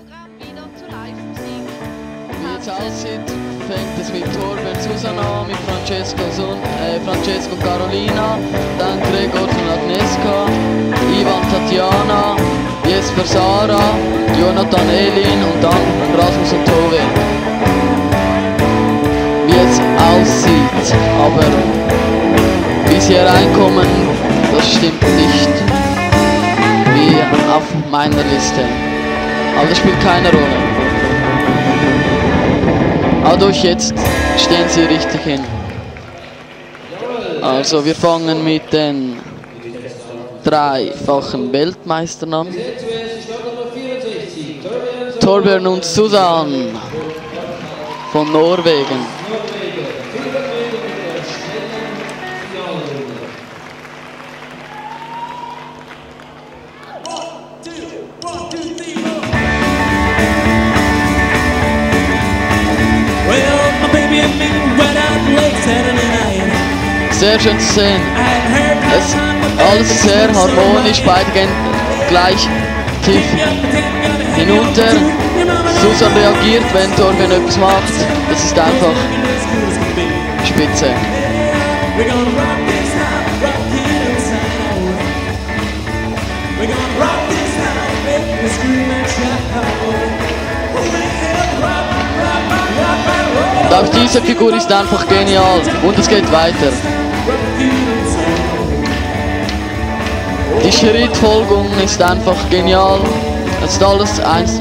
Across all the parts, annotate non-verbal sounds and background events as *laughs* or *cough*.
Programm wieder zu Live-Musik. Wie jetzt aussieht, fängt es mit Torben Susanna, mit Francesco, Sun, äh, Francesco und Carolina, dann Gregor und Agneska, Ivan Tatjana, Jesper Sarah, Jonathan Elin und dann Rasmus und Tove. Wie es aussieht, aber wie sie hereinkommen, das stimmt nicht wie auf meiner Liste. Das spielt keine Rolle. Aber durch jetzt stehen sie richtig hin. Also wir fangen mit den dreifachen Weltmeistern an. Torbjörn und Susan von Norwegen. Sehr schön zu sehen. Es, alles sehr harmonisch, beide gehen gleich tief hinunter. Susan reagiert, wenn Torben etwas macht. Das ist einfach spitze. Und auch diese Figur ist einfach genial. Und es geht weiter. Die Schrittfolgung ist einfach genial. Es ist alles eins,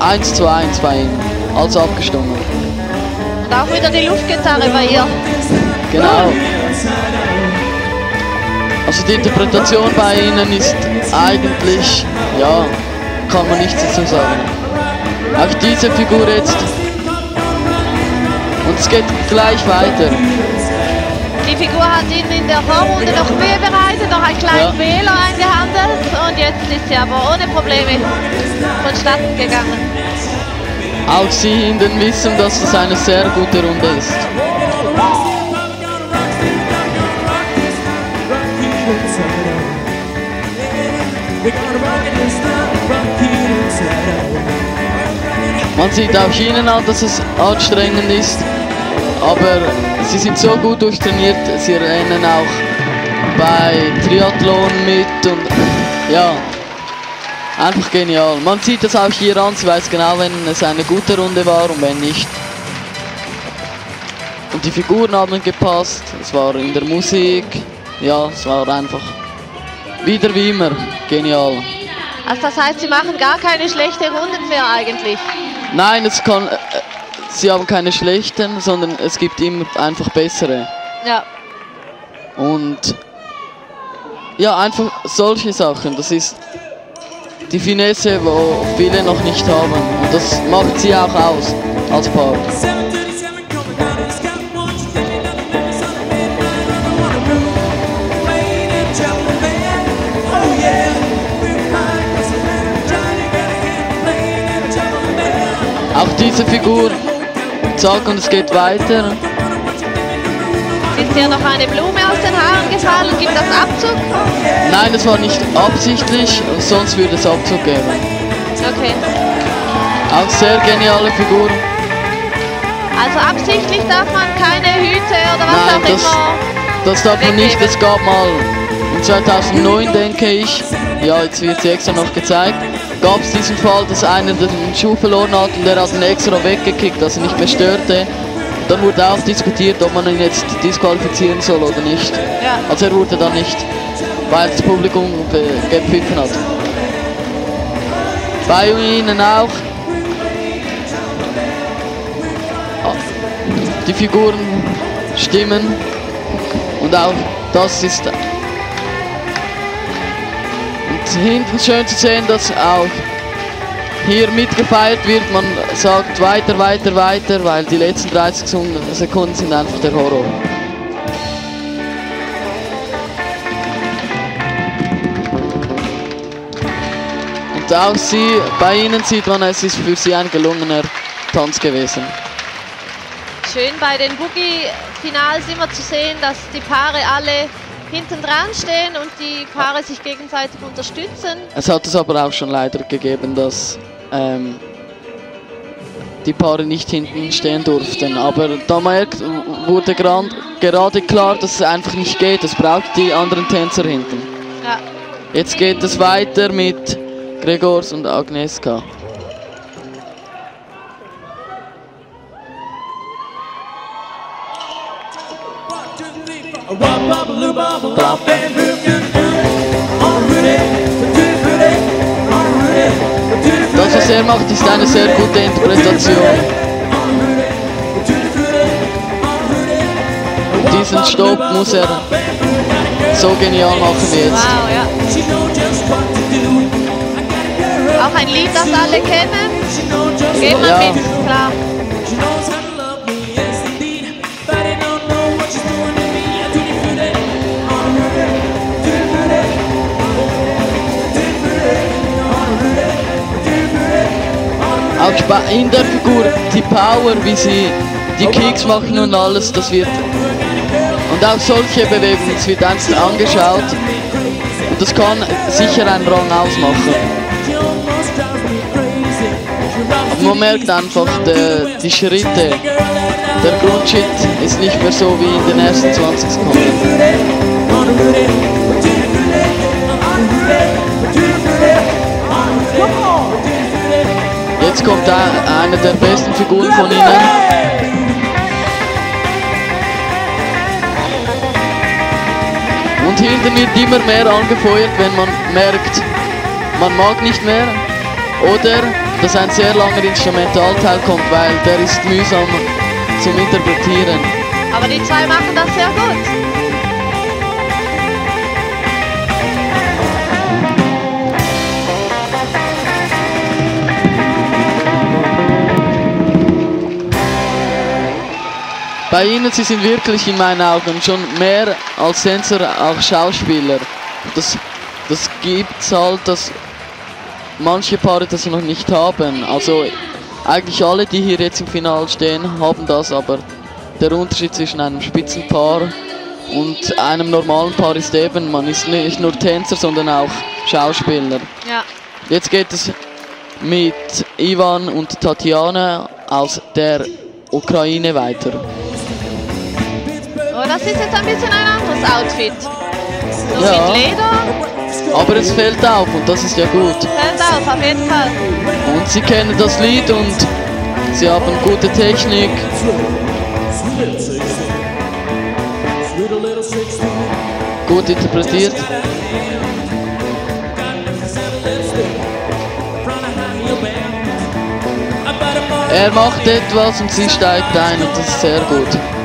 eins zu eins bei ihm. Also abgestimmt. Und auch wieder die Luftgitarre bei ihr. Genau. Also die Interpretation bei ihnen ist eigentlich, ja, kann man nichts dazu sagen. Auch diese Figur jetzt. Und es geht gleich weiter. Die Figur hat ihnen in der Vorrunde noch Mühe bereitet, noch einen kleinen Ja. Fehler eingehandelt und jetzt ist sie aber ohne Probleme vonstatten gegangen. Auch sie hinten wissen, dass es eine sehr gute Runde ist. Man sieht auch ihnen an, dass es anstrengend ist, aber sie sind so gut durchtrainiert, sie rennen auch bei Triathlon mit und ja, einfach genial. Man sieht das auch hier an, sie weiß genau, wenn es eine gute Runde war und wenn nicht. Und die Figuren haben gepasst, es war in der Musik, ja, es war einfach wieder wie immer genial. Also das heißt, sie machen gar keine schlechte Runden mehr eigentlich. Nein, es kann. Äh, sie haben keine schlechten, sondern es gibt immer einfach bessere. Ja, Und ja, einfach solche Sachen. Das ist die Finesse, wo viele noch nicht haben. Und das macht sie auch aus als Paar. 737 coming down the sky, one steady down the sun of midnight. I don't wanna move. Playing in trouble, man. Yeah, we're flying across the planet, trying to get ahead. Playing in trouble, man. Auch diese Figur, zack, und es geht weiter. Ist ihr noch eine Blume aus den Haaren gefallen? Gibt das Abzug? Nein, das war nicht absichtlich, sonst würde es Abzug geben. Okay. Auch sehr geniale Figur. Also absichtlich darf man keine Hüte oder was Nein, auch das, immer. das darf man nicht. Es gab mal in 2009, denke ich, ja, jetzt wird sie extra noch gezeigt, gab es diesen Fall, dass einer den Schuh verloren hat und der hat ihn extra weggekickt, dass er nicht mehr störte. Dann wurde auch diskutiert, ob man ihn jetzt disqualifizieren soll oder nicht. Ja. Also er wurde dann nicht, weil das Publikum be- gepfiffen hat. Bei ihnen auch. Ah, Die Figuren stimmen und auch das ist und hinten schön zu sehen, dass auch hier mitgefeiert wird. Man sagt weiter, weiter, weiter, weil die letzten 30 Sekunden sind einfach der Horror. Und auch sie, bei ihnen sieht man, es ist für sie ein gelungener Tanz gewesen. Schön bei den Boogie-Finals immer zu sehen, dass die Paare alle hinten dran stehen und die Paare sich gegenseitig unterstützen. Es hat es aber auch schon leider gegeben, dass ähm, die Paare nicht hinten stehen durften. Aber da merkt, wurde gran- gerade klar, dass es einfach nicht geht. Es braucht die anderen Tänzer hinten. Ja. Jetzt geht es weiter mit Gregors und Agnieszka. Das, was er macht, ist eine sehr gute Interpretation. Und diesen Stopp muss er so genial machen wie jetzt. Wow, ja. Auch ein Lied, das alle kennen. Geht man Ja. mit, klar. Auch in der Figur, die Power, wie sie die Kicks machen und alles, das wird. Und auch solche Bewegungen, es wird einst angeschaut. Und das kann sicher einen Rang ausmachen. Aber man merkt einfach, der, die Schritte, der Grundschritt ist nicht mehr so wie in den ersten 20 Sekunden. Kommt da eine der besten Figuren von ihnen. Und hinten wird immer mehr angefeuert, wenn man merkt, man mag nicht mehr. Oder dass ein sehr langer Instrumentalteil kommt, weil der ist mühsam zum Interpretieren. Aber die zwei machen das sehr gut. Bei ihnen, sie sind wirklich in meinen Augen schon mehr als Tänzer, auch Schauspieler. Das, das gibt halt, dass manche Paare das noch nicht haben. Also eigentlich alle, die hier jetzt im Finale stehen, haben das, aber der Unterschied zwischen einem Spitzenpaar und einem normalen Paar ist eben, man ist nicht nur Tänzer, sondern auch Schauspieler. Ja. Jetzt geht es mit Ivan und Tatjana aus der Ukraine weiter. Das ist jetzt ein bisschen ein anderes Outfit. So Ja. mit Leder. Aber es fällt auf und das ist ja gut. Fällt auf, auf jeden Fall. Und sie kennen das Lied und sie haben gute Technik. Gut interpretiert. Er macht etwas und sie steigt ein und das ist sehr gut.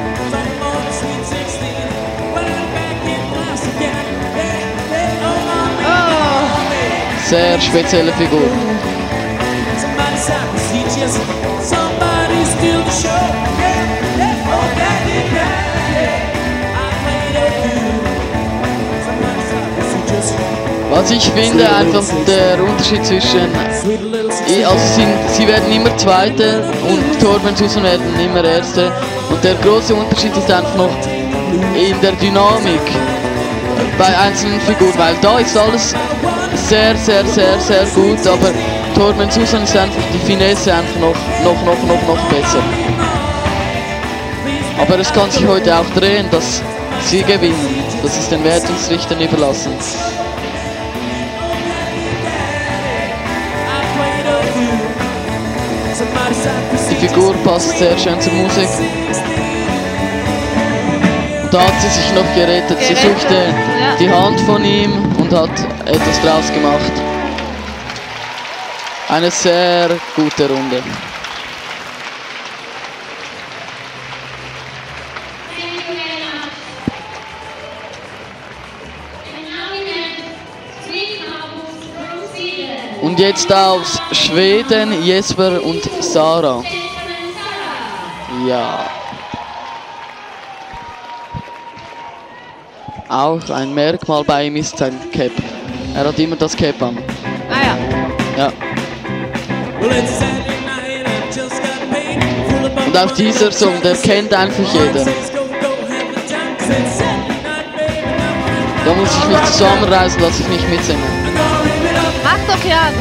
Somebody stop, just Was ich finde, einfach der Unterschied zwischen. Also sind, sie werden immer Zweite und Torben Susan werden immer Erste. Und der große Unterschied ist einfach noch in der Dynamik bei einzelnen Figuren, weil da ist alles sehr, sehr, sehr, sehr gut, aber Torben Susan ist einfach die Finesse einfach noch, noch, noch, noch, noch besser. Aber es kann sich heute auch drehen, dass sie gewinnen. Das ist den Wertungsrichtern überlassen. Die Figur passt sehr schön zur Musik. Und da hat sie sich noch gerettet. Sie suchte ja. die Hand von ihm und hat etwas draus gemacht. Eine sehr gute Runde. Und jetzt aus Schweden Jesper und Sarah. Ja. Auch ein Merkmal bei ihm ist sein Cap. Er hat immer das Cap an. ah ja. Ja. Und auch dieser Song, der kennt einfach jeder. Da muss ich mich zusammenreißen, dass ich nicht mitsinge. Mach doch Jan.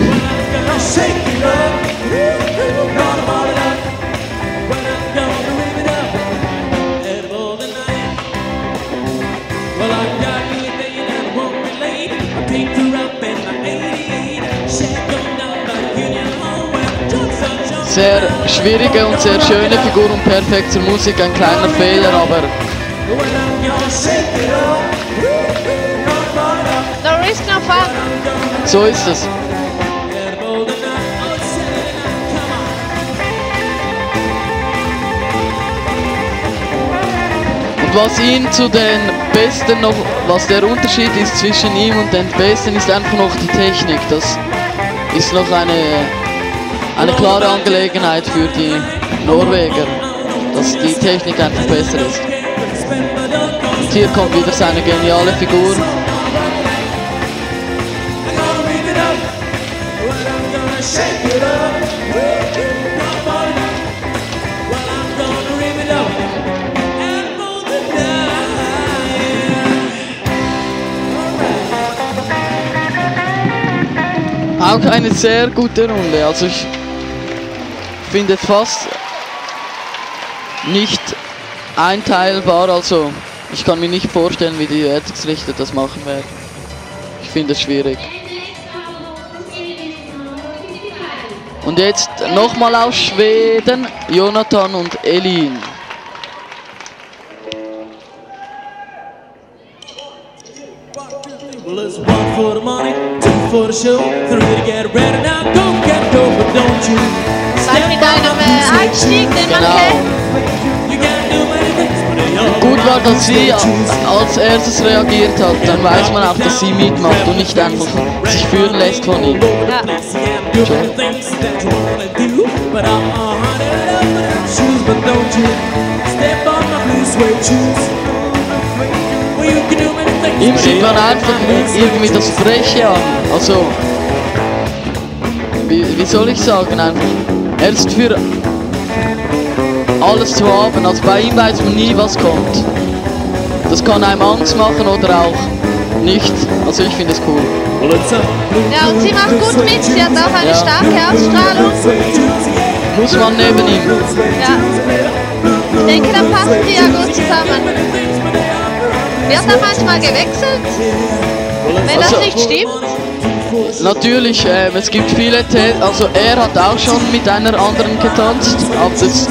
Sehr schwierige und sehr schöne Figur und perfekt zur Musik. Ein kleiner Fehler, aber No risk, no fun. so ist es. Und was ihn zu den Besten noch, was der Unterschied ist zwischen ihm und den Besten, ist einfach noch die Technik. Das ist noch eine, eine klare Angelegenheit für die Norweger, dass die Technik einfach besser ist. Und hier kommt wieder seine geniale Figur. Auch eine sehr gute Runde. Also ich finde fast nicht einteilbar. Also ich kann mir nicht vorstellen, wie die Wertungsrichter das machen werden. Ich finde es schwierig. Und jetzt nochmal aus Schweden, Jonathan und Elin. Well, Einstieg, den man Genau. kennt. All Gut war, dass sie als erstes reagiert hat. Dann weiß man auch, dass sie mitmacht und nicht einfach sich führen lässt von ihm. Ja. Ihm sieht man einfach irgendwie das Freche an. Also, wie, wie soll ich sagen, einfach, er ist für alles zu haben. Also bei ihm weiß man nie, was kommt. Das kann einem Angst machen oder auch nicht. Also ich finde es cool. Ja, und sie macht gut mit. Sie hat auch eine Ja. starke Ausstrahlung. Muss man neben ihm. Ja. Ich denke, da passen die ja gut zusammen. Wird er manchmal gewechselt? Wenn das Also- nicht stimmt? Natürlich, ähm, es gibt viele, Te also er hat auch schon mit einer anderen getanzt, aber das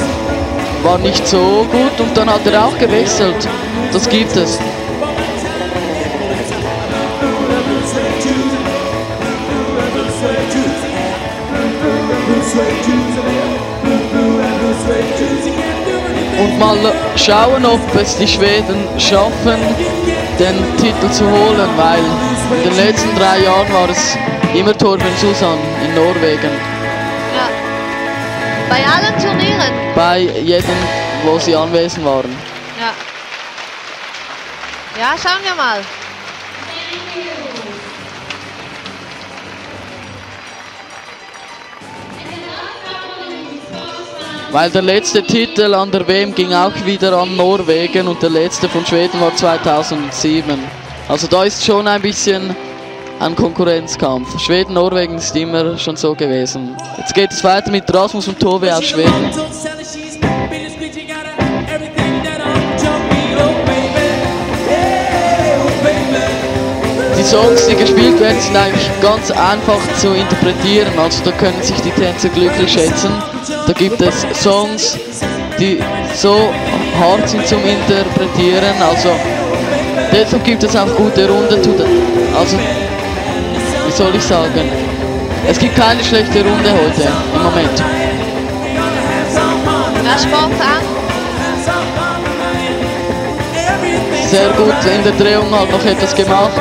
war nicht so gut und dann hat er auch gewechselt. Das gibt es. Und mal schauen, ob es die Schweden schaffen, den Titel zu holen, weil in den letzten drei Jahren war es immer Torben Susan in Norwegen. Bei allen Turnieren. Bei jedem, wo sie anwesend waren. Ja. Ja, schauen wir mal. Weil der letzte Titel an der WM ging auch wieder an Norwegen und der letzte von Schweden war 2007. Also da ist schon ein bisschen ein Konkurrenzkampf. Schweden, Norwegen ist immer schon so gewesen. Jetzt geht es weiter mit Rasmus und Tove aus Schweden. Die Songs, die gespielt werden, sind eigentlich ganz einfach zu interpretieren. Also da können sich die Tänzer glücklich schätzen. Da gibt es Songs, die so hart sind zum Interpretieren. Also deshalb gibt es auch gute Runden. Also wie soll ich sagen? Es gibt keine schlechte Runde heute im Moment. Ja, Sport an. Sehr gut in der Drehung hat noch etwas gemacht.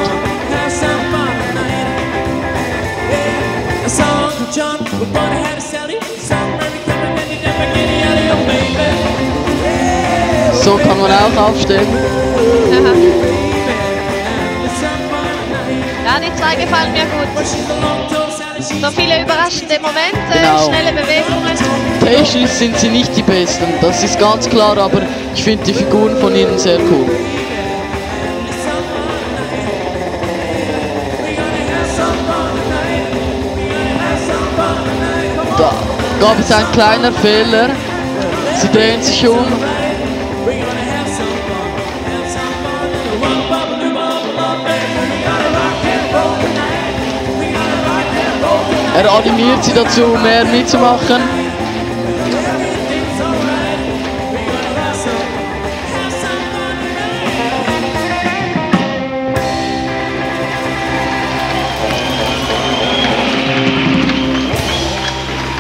So kann man auch aufstehen. Aha. Die zwei gefallen mir gut. So viele überraschende Momente, Genau. schnelle Bewegungen. Technisch sind sie nicht die Besten, das ist ganz klar, aber ich finde die Figuren von ihnen sehr cool. Da gab es einen kleinen Fehler. Sie drehen sich um. Er animiert sie dazu, mehr mitzumachen.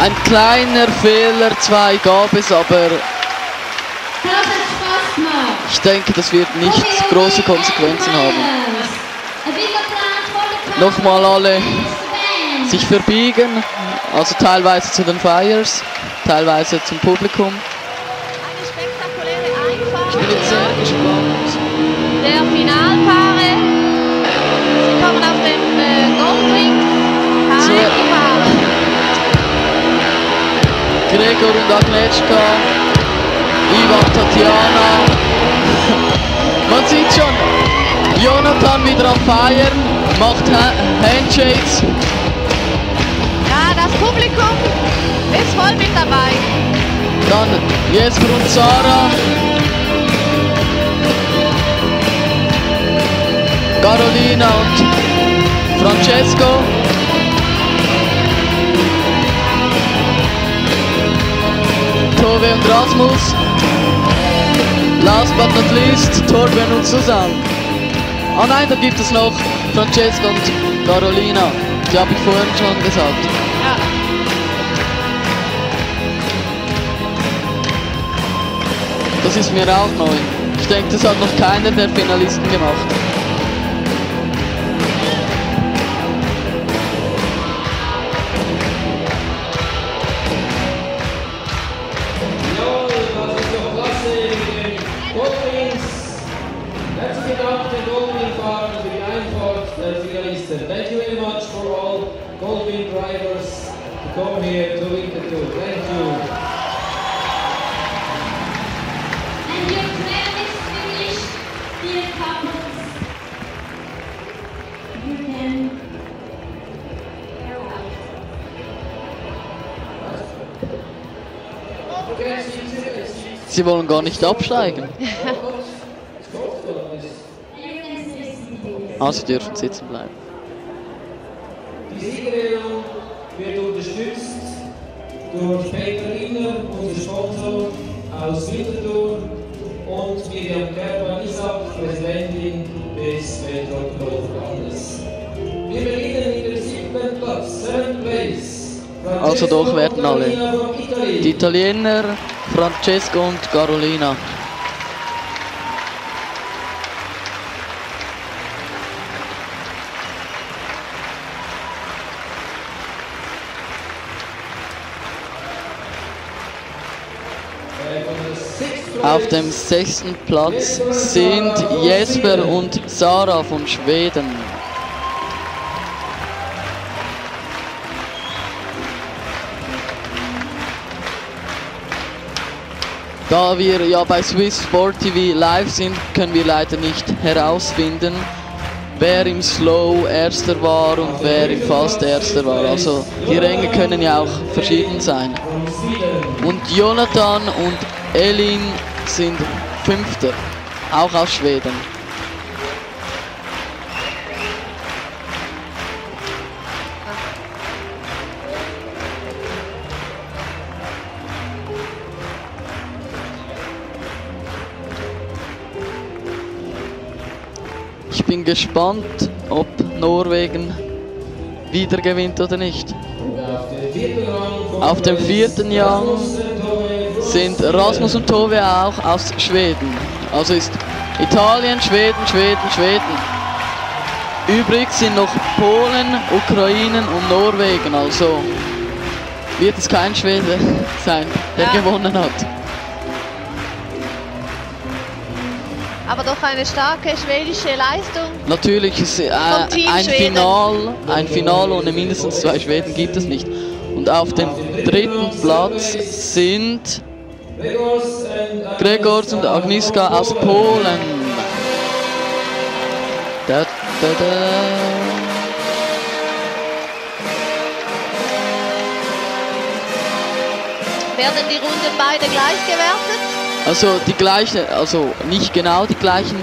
Ein kleiner Fehler, zwei gab es, aber ich denke, das wird nicht große Konsequenzen haben. Nochmal alle sich verbiegen, also teilweise zu den Fires, teilweise zum Publikum. Eine spektakuläre Ich bin jetzt sehr Einfahrt gespannt. der Finalpaare. Sie kommen auf dem äh, Goldwing So. heimgefahren. Gregor und Agnieszka, Ivan, Tatjana. *laughs* Man sieht schon, Jonathan wieder am Feiern, macht Ha- Handshakes. Das Publikum ist voll mit dabei. Dann Jesper und Sarah. Carolina und Francesco. Tove und Rasmus. Last but not least, Torben und Susanne. Ah nein, da gibt es noch Francesco und Carolina. Die habe ich vorhin schon gesagt. Ja. Das ist mir auch neu. Ich denke, das hat noch keiner der Finalisten gemacht. Here to Winterthur. Thank you. And your plan is finished, dear couples. You can go out. Sie wollen gar nicht absteigen. *laughs* Also dürfen sitzen bleiben. Die Siegerehrung wird unterstützt durch Peter Inner, unser Sponsor aus Winterthur, und Miriam Kerber-Isaac, Präsidentin des Metropolverbandes. Wir beginnen mit dem siebten Platz, seventh place. Also doch werden alle. Die Italiener Francesco und Carolina. Äh, von der sixth place. Auf dem sechsten Platz sind Jesper und Sarah von Schweden. Da wir ja bei Swiss Sport TV live sind, können wir leider nicht herausfinden, wer im Slow Erster war und wer im Fast Erster war. Also die Ränge können ja auch verschieden sein. Und Jonathan und Elin sind Fünfter, auch aus Schweden. Ich bin gespannt, ob Norwegen wieder gewinnt oder nicht. Auf dem vierten Rang sind Rasmus und Tove auch aus Schweden. Also ist Italien, Schweden, Schweden, Schweden. Übrig sind noch Polen, Ukraine und Norwegen. Also wird es kein Schwede sein, der Ja. gewonnen hat. Aber doch eine starke schwedische Leistung. Natürlich ist äh, ein Schweden. Final, ein Final ohne mindestens zwei Schweden gibt es nicht. Und auf dem dritten Platz sind Gregors und Agnieszka aus Polen. Da, da, da. Werden die Runden beide gleich gewertet? Also die gleichen, also nicht genau die gleichen,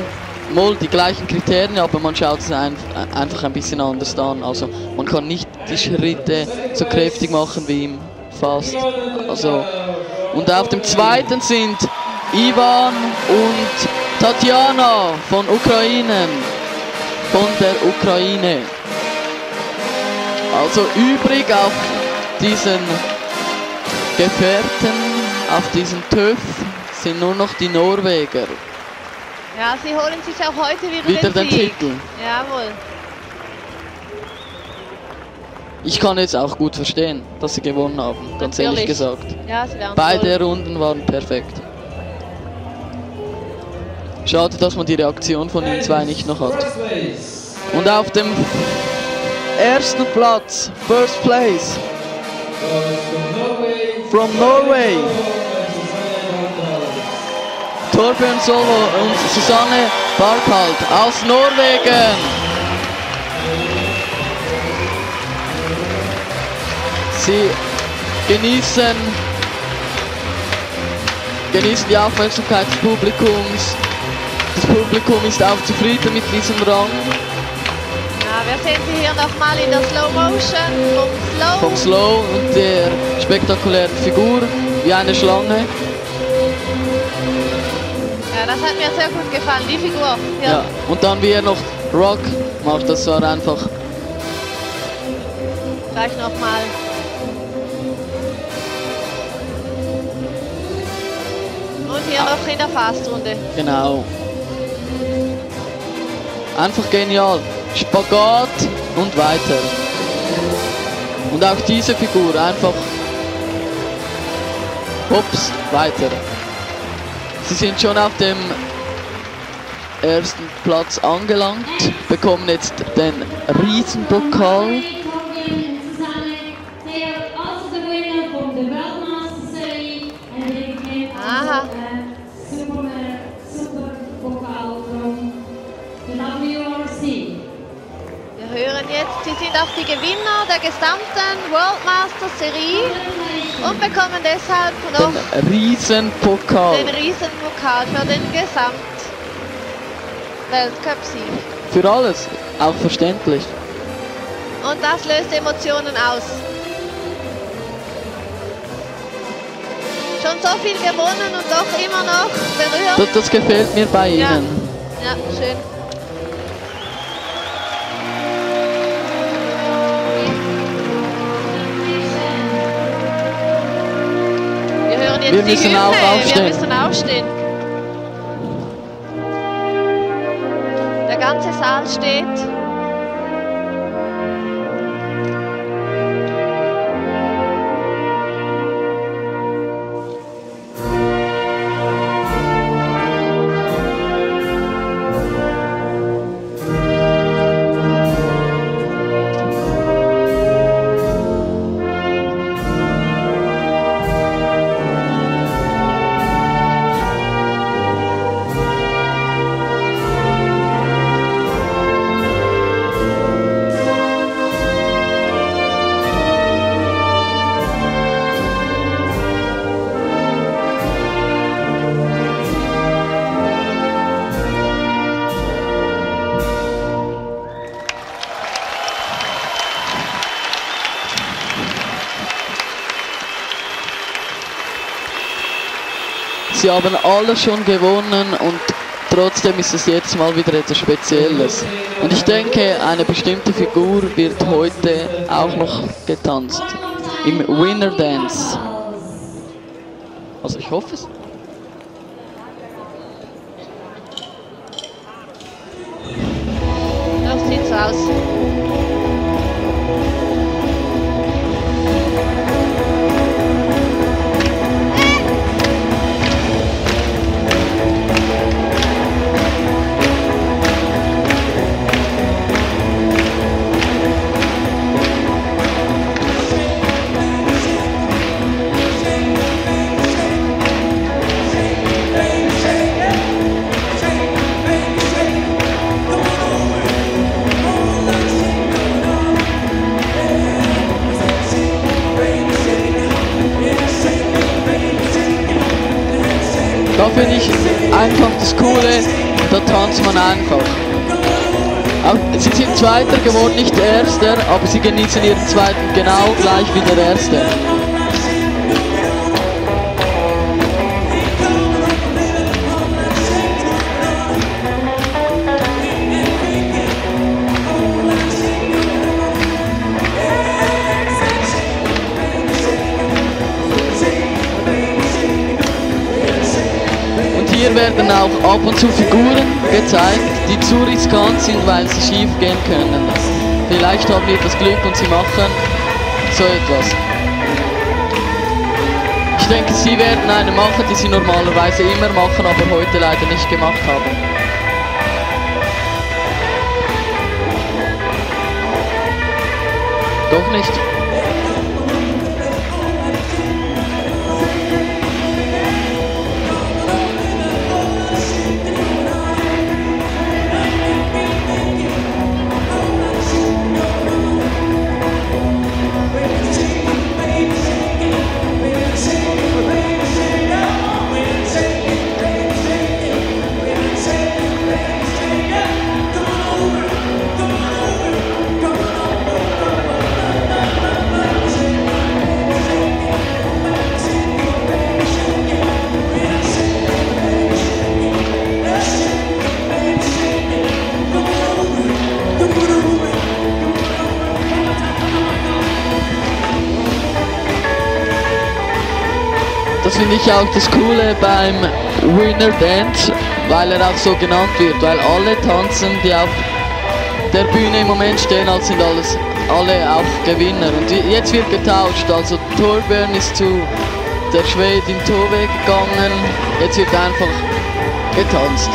wohl die gleichen Kriterien, aber man schaut es ein, einfach ein bisschen anders an. Also man kann nicht die Schritte so kräftig machen wie im Fast. Also und auf dem zweiten sind Ivan und Tatjana von Ukraine, von der Ukraine. Also übrig auf diesen Gefährten auf diesem TÜV sind nur noch die Norweger. Ja, sie holen sich auch heute wieder, Wieder den den. Titel. Jawohl. Ich kann jetzt auch gut verstehen, dass sie gewonnen haben, ganz ehrlich Natürlich. gesagt. Ja, Beide Runden waren perfekt. Schade, dass man die Reaktion von den zwei nicht noch hat. Und auf dem ersten Platz, First Place, from Norway. Torbjörn Solvo und Susanne Barkalt aus Norwegen. Sie genießen, genießen die Aufmerksamkeit des Publikums. Das Publikum ist auch zufrieden mit diesem Rang Ja, wir sehen sie hier nochmal in der Slow Motion vom Slow. vom Slow und der spektakulären Figur wie eine Schlange. Ja, das hat mir sehr gut gefallen, die Figur. Hier. Ja. Und dann wie er noch Rock macht, das war einfach Gleich nochmal. Hier noch in der Fastrunde. Genau. Einfach genial. Spagat und weiter. Und auch diese Figur einfach. Hops, weiter. Sie sind schon auf dem ersten Platz angelangt, bekommen jetzt den Riesenpokal. Hören jetzt, sie sind auch die Gewinner der gesamten World Master Serie und bekommen deshalb noch Den Riesenpokal. den Riesenpokal für den Gesamt Weltcup-Sieg. Für alles, auch verständlich. Und das löst Emotionen aus. Schon so viel gewonnen und doch immer noch berührt. Das, das gefällt mir bei Ja. Ihnen. Ja, schön. Hören jetzt Wir die müssen Hymne. auch Wir aufstehen. müssen aufstehen. Der ganze Saal steht. Sie haben alle schon gewonnen und trotzdem ist es jetzt mal wieder etwas Spezielles. Und ich denke, eine bestimmte Figur wird heute auch noch getanzt. Im Winner Dance. Also ich hoffe es. So sieht's aus. Da finde ich einfach das Coole, da tanzt man einfach. Sie sind Zweiter geworden, nicht Erster, aber sie genießen ihren Zweiten genau gleich wie der Erste. Werden auch ab und zu Figuren gezeigt, die zu riskant sind, weil sie schief gehen können. Vielleicht haben wir das Glück und sie machen so etwas. Ich denke, sie werden eine machen, die sie normalerweise immer machen, aber heute leider nicht gemacht haben. Doch nicht. Das finde ich auch das Coole beim Winner Dance, weil er auch so genannt wird, weil alle tanzen, die auf der Bühne im Moment stehen, als sind alles, alle auch Gewinner. Und jetzt wird getauscht, also Torbjörn ist zu der Schwedin Tove gegangen, jetzt wird einfach getanzt.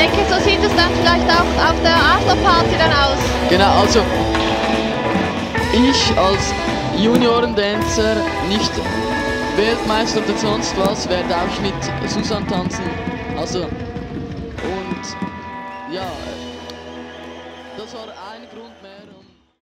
Denke, so sieht es dann vielleicht auch auf der Afterparty dann aus. Genau, also ich als Juniorendancer, nicht Weltmeister oder sonst was, werde auch mit Susan tanzen. Also, und ja,